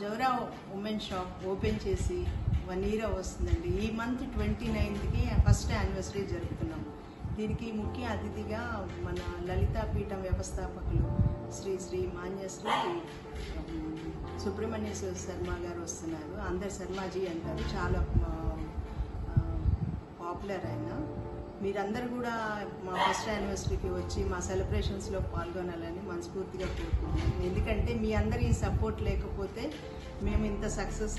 జవరా women shop open చేసి one year వస్తుందండి ఈ మంత్ ట్వంటీ నైన్త్కి ఫస్ట్ యానివర్సరీ జరుపుతున్నాం. దీనికి ముఖ్య అతిథిగా మన లలితా పీఠం వ్యవస్థాపకులు శ్రీ శ్రీ మాన్యశ్రీ సుబ్రహ్మణ్యేశ్వర శర్మ గారు వస్తున్నారు. అందరు శర్మాజీ అంటారు. చాలా పాపులర్ ఆయన. మీరందరూ కూడా మా ఫస్ట్ యానివర్సరీకి వచ్చి మా సెలబ్రేషన్స్లో పాల్గొనాలని మనస్ఫూర్తిగా కోరుకుంటున్నాను. ఎందుకంటే మీ అందరి సపోర్ట్ లేకపోతే మేము ఇంత సక్సెస్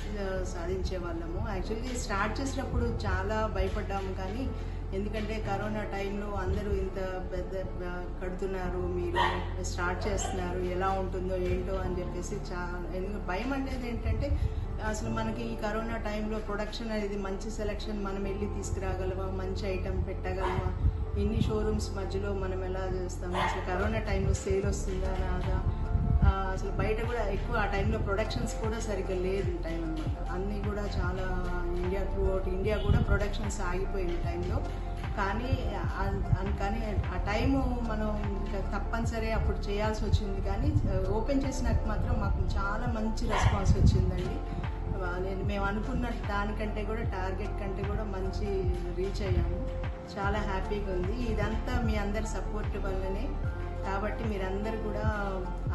సాధించే వాళ్ళము. యాక్చువల్లీ స్టార్ట్ చేసినప్పుడు చాలా భయపడ్డాము కానీ ఎందుకంటే కరోనా టైంలో అందరూ ఇంత పెద్ద కడుతున్నారు. మీరు స్టార్ట్ చేస్తున్నారు. ఎలా ఉంటుందో ఏంటో అని చెప్పేసి చాలా భయం అనేది ఏంటంటే అసలు మనకి ఈ కరోనా టైంలో ప్రొడక్షన్ అనేది మంచి సెలెక్షన్ మనం వెళ్ళి తీసుకురాగలమా? మంచి ఐటెం పెట్టగలమా? ఇన్ని షోరూమ్స్ మధ్యలో మనం ఎలా చేస్తాము? అసలు కరోనా టైంలో సేల్ వస్తుందా రాదా? అసలు బయట కూడా ఎక్కువ ఆ టైంలో ప్రొడక్షన్స్ కూడా సరిగ్గా లేదు టైం అనమాట అన్నీ కూడా చాలా ఇండియా త్రూ అవుట్ ఇండియా కూడా ప్రొడక్షన్స్ ఆగిపోయింది టైంలో కానీ అన్- కానీ ఆ టైము మనం ఇంకా తప్పనిసరి అప్పుడు చేయాల్సి వచ్చింది. కానీ ఓపెన్ చేసినాక మాత్రం మాకు చాలా మంచి రెస్పాన్స్ వచ్చిందండి. నేను మేము అనుకున్న దానికంటే కూడా టార్గెట్ కంటే కూడా మంచి రీచ్ అయ్యాము. చాలా హ్యాపీగా ఉంది. ఇదంతా మీ అందరి సపోర్ట్ వల్లనే కాబట్టి మీరందరూ కూడా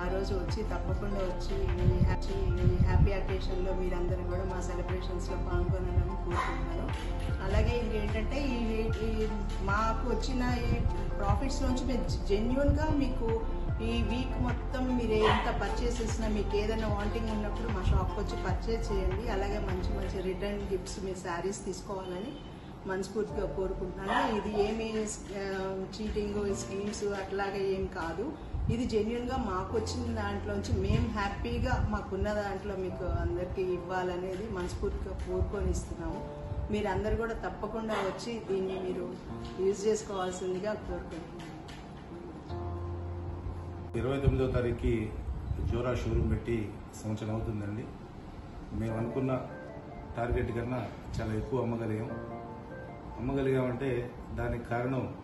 ఆ రోజు వచ్చి తప్పకుండా వచ్చి ఈ హ్యాపీ హ్యాపీ అకేషన్లో మీరందరూ కూడా మా సెలబ్రేషన్స్లో పాల్గొనాలని కోరుకుంటున్నాను. అలాగే ఇంకేంటంటే ఈ ఈ మాకు వచ్చిన ఈ ప్రాఫిట్స్ నుంచి మేము జెన్యున్గా మీకు ఈ వీక్ మొత్తం మీరు ఎంత పర్చేస్ చేసినా మీకు ఏదైనా వాంటింగ్ ఉన్నప్పుడు మా షాప్కి వచ్చి పర్చేస్ చేయండి. అలాగే మంచి మంచి రిటర్న్ గిఫ్ట్స్ మీ శారీస్ తీసుకోవాలని మనస్ఫూర్తిగా కోరుకుంటున్నాను. ఇది ఏమి చీటింగ్ స్కీమ్స్ అట్లాగే ఏం కాదు. ఇది జెన్యున్గా మాకు వచ్చిన దాంట్లోంచి మేము హ్యాపీగా మాకున్న దాంట్లో మీకు అందరికీ ఇవ్వాలనేది మనస్ఫూర్తిగా కోరుకొని ఇస్తున్నాము మీరు అందరు కూడా తప్పకుండా వచ్చి దీన్ని మీరు యూజ్ చేసుకోవాల్సిందిగా కోరుకుంటున్నాను ఇరవై తొమ్మిదో తారీఖుకి జోరా షోరూమ్ పెట్టి సంవత్సరం అవుతుందండి. మేము అనుకున్న టార్గెట్ కన్నా చాలా ఎక్కువ అమ్మగలిగాం. అమ్మగలిగామంటే దానికి కారణం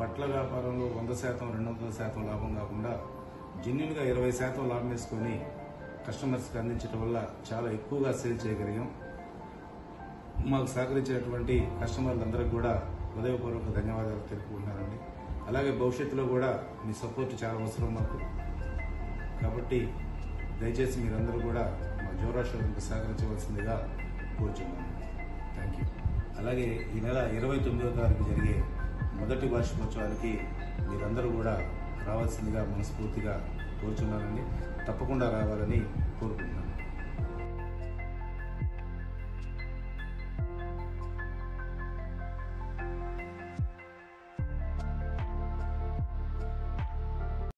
బట్టల వ్యాపారంలో వంద శాతం రెండు వందల శాతం లాభం కాకుండా జెన్యున్గా ఇరవై శాతం లాభం వేసుకొని కస్టమర్స్కి అందించడం వల్ల చాలా ఎక్కువగా సేల్ చేయగలిగాం. మాకు సహకరించినటువంటి కస్టమర్లందరికీ కూడా హృదయపూర్వక ధన్యవాదాలు తెలుపుకుంటున్నానండి. అలాగే భవిష్యత్తులో కూడా మీ సపోర్ట్ చాలా అవసరం మాకు. కాబట్టి దయచేసి మీరందరూ కూడా మా జోరా సహకరించవలసిందిగా కోరుచున్నాను. థ్యాంక్ యూ అలాగే ఈ నెల ఇరవై తొమ్మిదవ తారీఖు జరిగే మొదటి వార్షికోత్సవానికి మీరందరూ కూడా రావాల్సిందిగా మనస్ఫూర్తిగా కోరుచున్నానండి. తప్పకుండా రావాలని